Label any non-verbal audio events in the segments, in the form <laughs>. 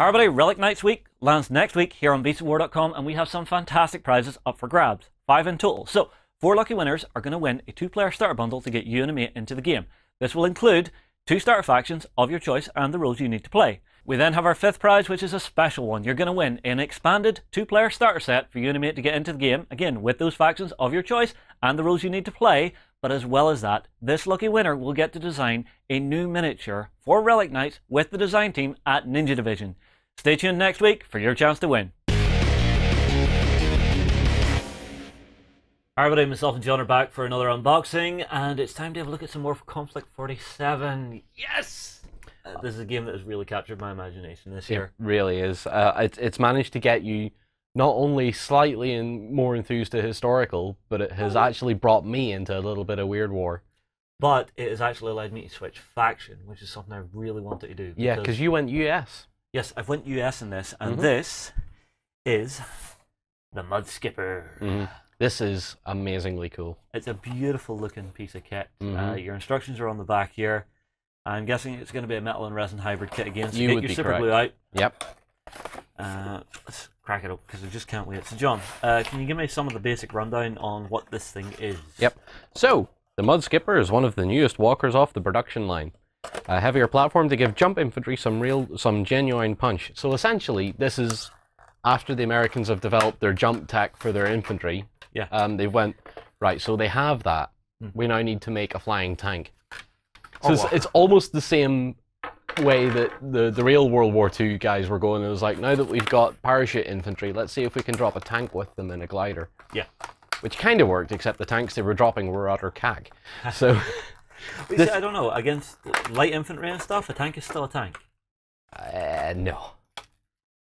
Everybody, Relic Knights Week lands next week here on BeastsOfWar.com, and we have some fantastic prizes up for grabs. Five in total. So, four lucky winners are going to win a two player starter bundle to get you and a mate into the game. This will include two starter factions of your choice and the rules you need to play. We then have our fifth prize, which is a special one. You're going to win an expanded two player starter set for you and a mate to get into the game, again, with those factions of your choice and the rules you need to play. But as well as that, this lucky winner will get to design a new miniature for Relic Knights with the design team at Ninja Division. Stay tuned next week for your chance to win. Alright, everybody, myself and John are back for another unboxing, and it's time to have a look at some more Konflikt 47. Yes! Uh, this is a game that has really captured my imagination this year. It really is. Uh, it, it's managed to get you not only slightly in, more enthused to historical, but it has actually brought me into a little bit of Weird War. But it has actually allowed me to switch faction, which is something I really wanted to do. Yeah, because you went US. Yes, I've went US in this, and Mhm. this is the Mudskipper. Mhm. This is amazingly cool. It's a beautiful looking piece of kit. Uh, Mhm. your instructions are on the back here. I'm guessing it's going to be a metal and resin hybrid kit again. So You get your super glue out. Yep. Uh, let's crack it up because I just can't wait. So, John, uh, can you give me some of the basic rundown on what this thing is? Yep. So, the Mudskipper is one of the newest walkers off the production line. A heavier platform to give jump infantry some real, some genuine punch. So essentially, this is after the Americans have developed their jump tech for their infantry. Yeah. Um, they went right. So they have that. Hmm. We now need to make a flying tank. So Oh, it's, wow. it's almost the same way that the the real World War II guys were going. It was like now that we've got parachute infantry, let's see if we can drop a tank with them in a glider Yeah. which kind of worked, except the tanks they were dropping were utter cag. <laughs> So, This- I don't know. Against light infantry and stuff, a tank is still a tank. uh, no,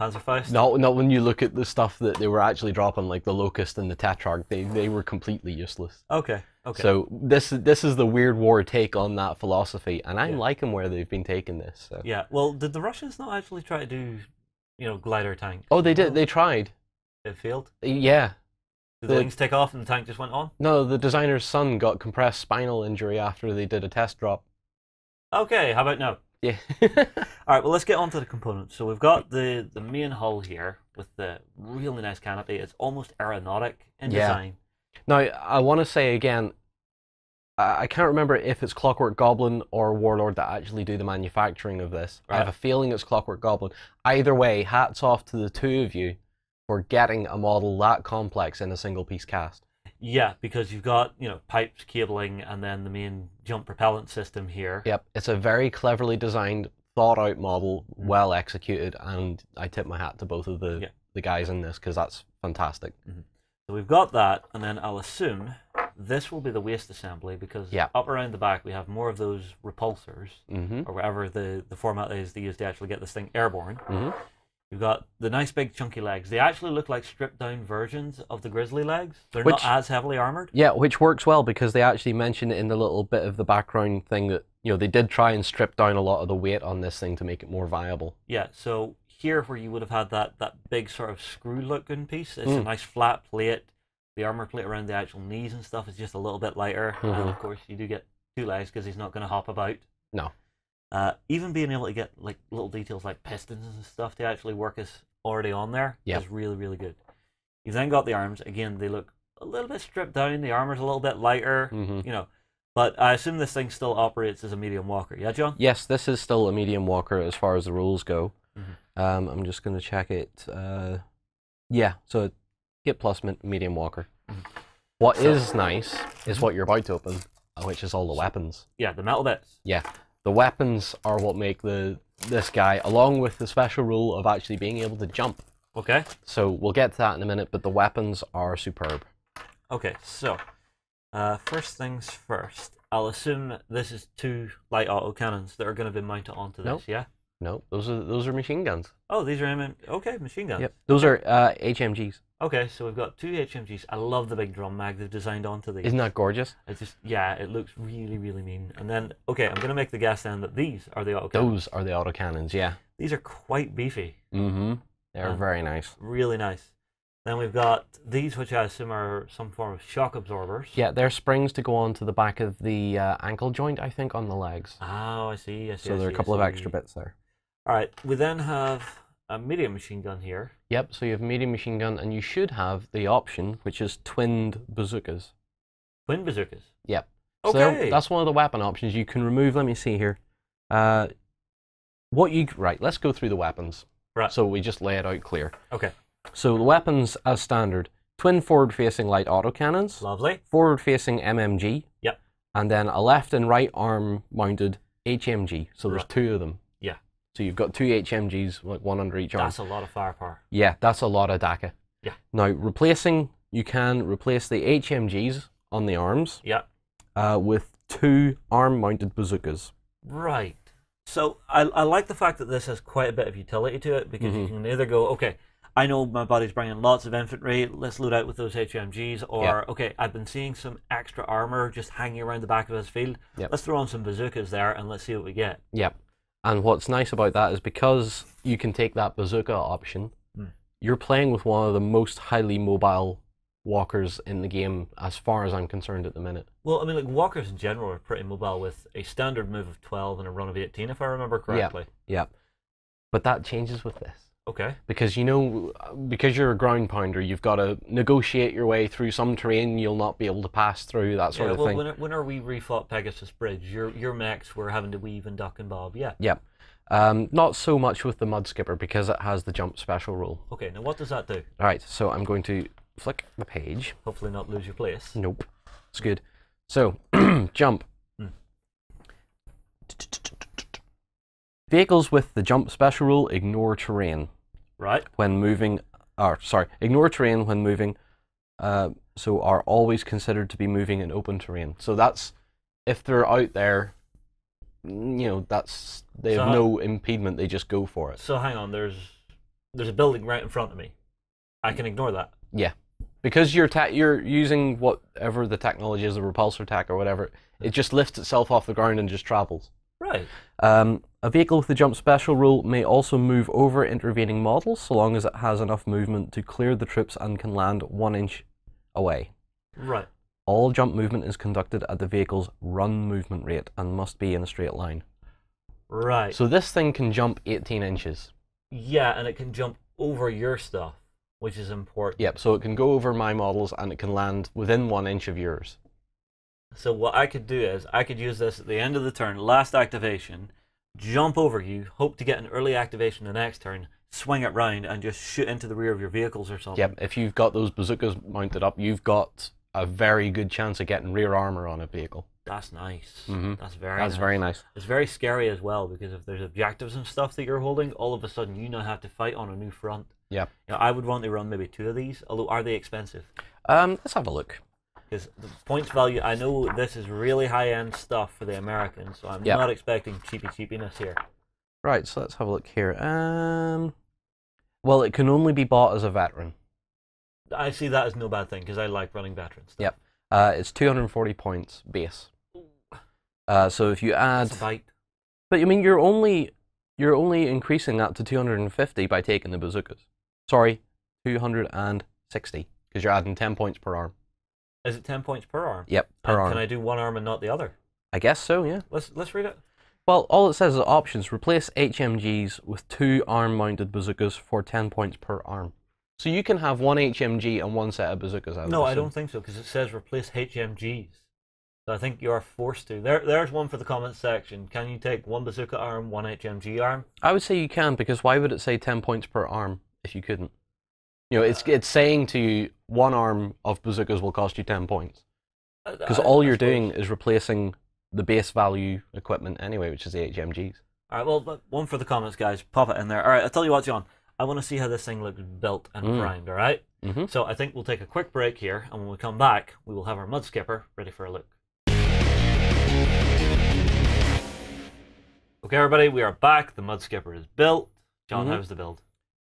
Panzerfaust? not not when you look at the stuff that they were actually dropping, like the Locust and the Tetrarch. They they were completely useless. Okay. Okay. So this this is the Weird War take on that philosophy, and I'm Yeah. liking where they've been taking this. So. yeah. Well, did the Russians not actually try to do, you know, glider tank? Oh, they did. They tried. It failed. Yeah. Did the The- wings take off and the tank just went on? No, the designer's son got compressed spinal injury after they did a test drop. Okay. How about now? Yeah. <laughs> All right, well, let's get on to the components. So we've got the, the main hull here with the really nice canopy. It's almost aeronautic in Yeah. design. Now, I want to say again, I I can't remember if it's Clockwork Goblin or Warlord that actually do the manufacturing of this. I have a feeling it's Clockwork Goblin. Either way, hats off to the two of you for getting a model that complex in a single piece cast. Yeah, because you've got, you know, pipes, cabling, and then the main jump propellant system here. Yep, it's a very cleverly designed, thought out model, Mhm. well executed, and I tip my hat to both of the, Yeah. the guys in this because that's fantastic. So we've got that, and then I'll assume this will be the waist assembly because Yeah. up around the back we have more of those repulsors, hmm or whatever the, the format is they use to actually get this thing airborne. hmm You've got the nice big chunky legs. They actually look like stripped down versions of the grizzly legs. They're Which- not as heavily armored. Yeah, which works well because they actually mention it in the little bit of the background thing that you know they did try and strip down a lot of the weight on this thing to make it more viable. Yeah, so here where you would have had that, that big sort of screw looking piece, it's a Mm. nice flat plate. The armor plate around the actual knees and stuff is just a little bit lighter. And Mhm. of course, you do get two legs because he's not going to hop about. No. Uh, even being able to get like little details like pistons and stuff to actually work is already on there Yep. is really, really good. You've then got the arms. Again, they look a little bit stripped down. The armor's a little bit lighter, hmm you know. But I assume this thing still operates as a medium walker. Yeah, John? Yes, this is still a medium walker as far as the rules go. Mhm. Um, I'm just going to check it. Uh, yeah, so hit plus medium walker. Mhm. What So- is nice is what you're about to open, uh, which is all the weapons. Yeah, the metal bits. Yeah, the weapons are what make the this guy, along with the special rule of actually being able to jump. Okay. So we'll get to that in a minute, but the weapons are superb. Okay, so uh, first things first. I'll assume this is two light auto cannons that are going to be mounted onto this. Nope. Yeah. No, those are those are machine guns. Oh, these are MM. Okay, machine guns. Yep, those are uh, HMGs. Okay, so we've got two HMGs. I love the big drum mag they've designed onto these. Isn't that gorgeous? It just yeah, it looks really really mean. And then okay, I'm gonna make the guess then that these are the auto cannons. Those are the autocannons. Yeah. These are quite beefy, Mm-hmm. They're very nice. really nice. Then we've got these, which I assume are some form of shock absorbers. Yeah, they're springs to go onto the back of the uh, ankle joint, I think, on the legs. Oh, I see. I see. So I there are a couple of extra bits there. All right. We then have a medium machine gun here. Yep, so you have medium machine gun, and you should have the option, which is twinned bazookas. Twin bazookas. Yep. Okay. So that's one of the weapon options you can remove. Let me see here. Uh, what you right? Let's go through the weapons. Right. So we just lay it out clear. Okay. So the weapons as standard: twin forward-facing light autocannons, Lovely. forward-facing MMG, Yep. and then a left and right arm mounted HMG. So there's Right. two of them. So you've got two HMGs, like one under each arm. That's a lot of firepower. Yeah, that's a lot of dakka. Yeah. Now, replacing, you can replace the HMGs on the arms Yeah. uh, with two arm mounted bazookas. Right. So I, I like the fact that this has quite a bit of utility to it because you Mhm. can either go, okay, I know my body's bringing lots of infantry, let's load out with those HMGs, or Yeah. okay, I've been seeing some extra armor just hanging around the back of his field. Yep. Let's throw on some bazookas there and let's see what we get. Yep. And what's nice about that is because you can take that bazooka option, Hmm. you're playing with one of the most highly mobile walkers in the game, as far as I'm concerned at the minute. Well, I mean, like walkers in general are pretty mobile with a standard move of 12 and a run of 18, if I remember correctly. Yeah. Yep. But that changes with this. Okay. because you know because you're a ground pounder you've got to negotiate your way through some terrain you'll not be able to pass through that sort yeah, of well, thing when, when are we refought Pegasus Bridge? Your your mechs were having to weave and duck and bob. Yeah. yep um, not so much with the mudskipper because it has the jump special rule Okay. Now what does that do? all right so i'm going to flick the page Hopefully not lose your place. nope it's good so <clears throat> jump Hmm. <clears throat> vehicles with the jump special rule ignore terrain Right. when moving, or sorry, ignore terrain when moving, uh, so are always considered to be moving in open terrain. So that's if they're out there, mm, you know, that's they have So- no impediment. They just go for it. So hang on. There's there's a building right in front of me. I can ignore that. Yeah. Because you're ta- you're using whatever the technology is, the repulsor tack or whatever. It just lifts itself off the ground and just travels. Right. Um, a vehicle with the jump special rule may also move over intervening models so long as it has enough movement to clear the troops and can land one inch away. Right. All jump movement is conducted at the vehicle's run movement rate and must be in a straight line. Right. So this thing can jump 18 inches. yeah, and it can jump over your stuff, which is important. Yep, so it can go over my models and it can land within one inch of yours. So what I could do is I could use this at the end of the turn, last activation, jump over you, hope to get an early activation the next turn, swing it round, and just shoot into the rear of your vehicles or something. Yep, if you've got those bazookas mounted up, you've got a very good chance of getting rear armor on a vehicle. That's nice. Mhm. That's very. That's nice. very nice. It's very scary as well because if there's objectives and stuff that you're holding, all of a sudden you now have to fight on a new front. Yeah. You know, I would want to run maybe two of these, although are they expensive? Um, let's have a look. Because the points value, I know this is really high end stuff for the Americans, so I'm Yep. not expecting cheapy cheapiness here. Right, so let's have a look here. Um, well, it can only be bought as a veteran. I see that as no bad thing because I like running veterans. Yep. Uh, it's 240 points base. Uh, so if you add, That's a bite. but I mean, you're only you're only increasing that to 250 by taking the bazookas. Sorry, 260 because you're adding 10 points per arm. Is it ten points per arm? Yep, per And arm. Can I do one arm and not the other? I guess so. Yeah. Let's let's read it. Well, all it says is options: replace HMGs with two arm-mounted bazookas for 10 points per arm. So you can have one HMG and one set of bazookas. I No, I don't think so because it says replace HMGs. So I think you are forced to. There, there's one for the comments section. Can you take one bazooka arm, one HMG arm? I would say you can because why would it say 10 points per arm if you couldn't? You know, it's it's saying to you one arm of bazookas will cost you 10 points because all I you're doing is replacing the base value equipment anyway, which is the HMGs. All right, well, one for the comments, guys. Pop it in there. All right, I'll tell you what, John. I want to see how this thing looks built and Mm. primed. All right. Mm-hmm. So I think we'll take a quick break here, and when we come back, we will have our mudskipper ready for a look. Okay, everybody, we are back. The mudskipper is built. John, Mhm. how's the build?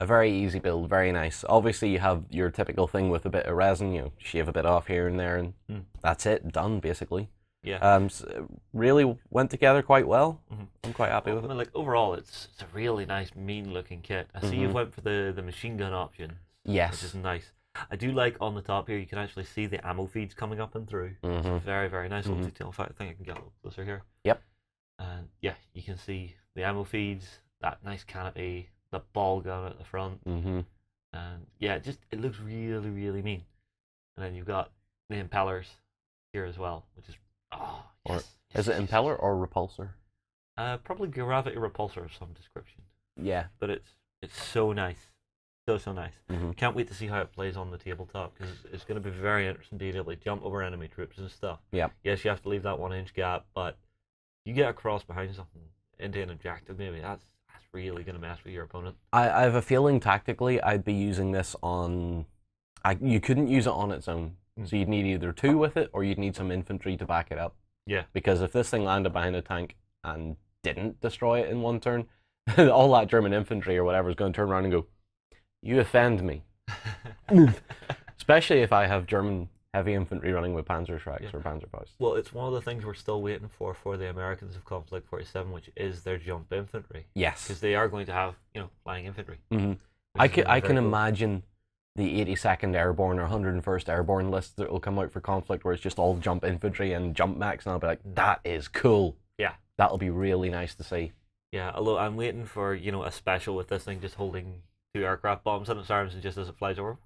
A very easy build, very nice. Obviously, you have your typical thing with a bit of resin, you know, shave a bit off here and there, and Mm. that's it, done basically. Yeah. Um, s really went together quite well. Mhm. I'm quite happy I with it. mean, like overall, it's it's a really nice, mean-looking kit. I see you Mhm. went for the the machine gun option, Yes. which is nice. I do like on the top here. You can actually see the ammo feeds coming up and through. hmm Very, very nice little Mhm. detail. In fact, I think I can get a little closer here. Yep. And yeah, you can see the ammo feeds, that nice canopy, the ball gun at the front, Mm-hmm. and yeah, it just it looks really really mean. And then you've got the impellers here as well, which is oh Or- yes, Is yes, it yes, impeller or repulsor? Uh, probably gravity repulsor of some description, Yeah. but it's it's so nice, so so nice. Mm-hmm. Can't wait to see how it plays on the tabletop because it's going to be very interesting being able to jump over enemy troops and stuff. Yeah. Yes, you have to leave that one inch gap, but you get across behind something into an objective, maybe that's really going to mess with your opponent. I, I have a feeling tactically I'd be using this on. I you couldn't use it on its own, Mm. so you'd need either two with it or you'd need some infantry to back it up. Yeah. Because if this thing landed behind a tank and didn't destroy it in one turn, <laughs> all that German infantry or whatever is going to turn around and go, "You offend me." <laughs> <laughs> Especially if I have German heavy infantry running with Panzerschrecks Yeah. or Panzer Panzerfaust. well, it's one of the things we're still waiting for for the Americans of Konflikt 47, which is their jump infantry, Yes. because they are going to have you know flying infantry. Mm-hmm. I can, I can cool. imagine the 82nd Airborne or 101st Airborne list that will come out for Konflikt where it's just all jump infantry and jump mechs, and I'll be like, that is cool. Yeah. That'll be really nice to see. Yeah, although I'm waiting for you know a special with this thing just holding two aircraft bombs in its arms and just as it flies over.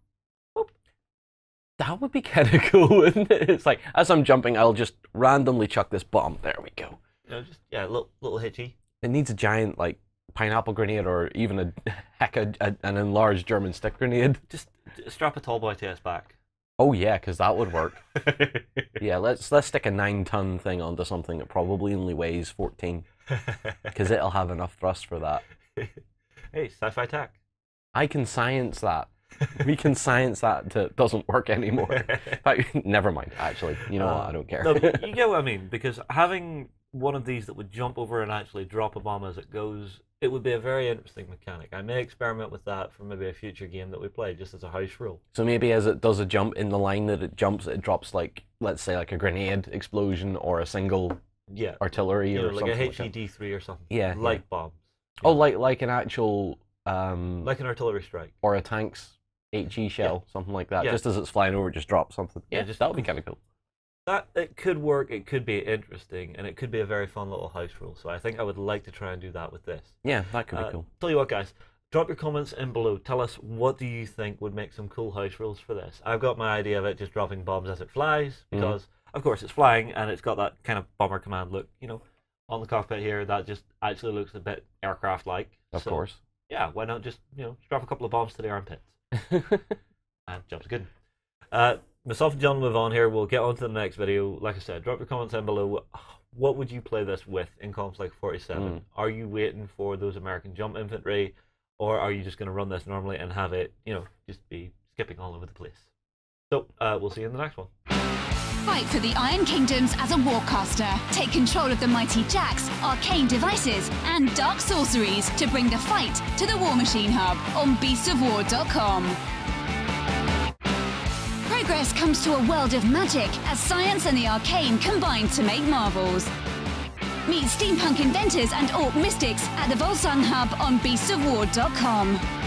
That would be <laughs> kind of cool, wouldn't it? It's like, as I'm jumping, I'll just randomly chuck this bomb. There we go. Know, just yeah, little little hitchy. It needs a giant, like, pineapple grenade or even a <laughs> heck, a, a, an enlarged German stick grenade. Just strap a Tallboy to its back. Oh, yeah, because that would work. <laughs> Yeah, let's let's stick a nine ton thing onto something that probably only weighs 14 because it'll have enough thrust for that. hey, sci-fi tech. I can science that. We can science that to, doesn't work anymore. <laughs> Fact, <laughs> never mind, actually. You know what? I don't care. Uh, no, <laughs> you get what I mean because having one of these that would jump over and actually drop a bomb as it goes, it would be a very interesting mechanic. I may experiment with that for maybe a future game that we play, just as a house rule. so maybe as it does a jump in the line that it jumps, it drops like, let's say, like a grenade explosion or a single Yeah, artillery or like a something. like that. HED three or something. Yeah, yeah. like bombs. Oh, like like an actual, um, like an artillery strike. or a tank's HE shell, something like that. Yeah. Just as it's flying over, it just drops something. Yeah, Yeah, just- that would be kind of cool. That it could work. It could be interesting, and it could be a very fun little house rule. So I think I would like to try and do that with this. Yeah, that could be Uh, cool. Tell you what, guys, drop your comments in below. Tell us what do you think would make some cool house rules for this. I've got my idea of it just dropping bombs as it flies Mhm. because, of course, it's flying and it's got that kind of bomber command look. You know, on the cockpit here, that just actually looks a bit aircraft-like. Of So, course. Yeah, why not just you know drop a couple of bombs to the armpits <laughs> and jumps good. Uh, myself and John move on here. We'll get on to the next video. Like I said, drop your comments down below. What would you play this with in Konflikt 47? Mm. Are you waiting for those American jump infantry, or are you just going to run this normally and have it, you know, just be skipping all over the place? So uh, we'll see you in the next one. Fight for the Iron Kingdoms as a warcaster. Take control of the mighty jacks, arcane devices, and dark sorceries to bring the fight to the Warmachine Hub on beastsofwar.com. Progress comes to a world of magic as science and the arcane combine to make marvels. Meet steampunk inventors and orc mystics at the Wolsung Hub on beastsofwar.com.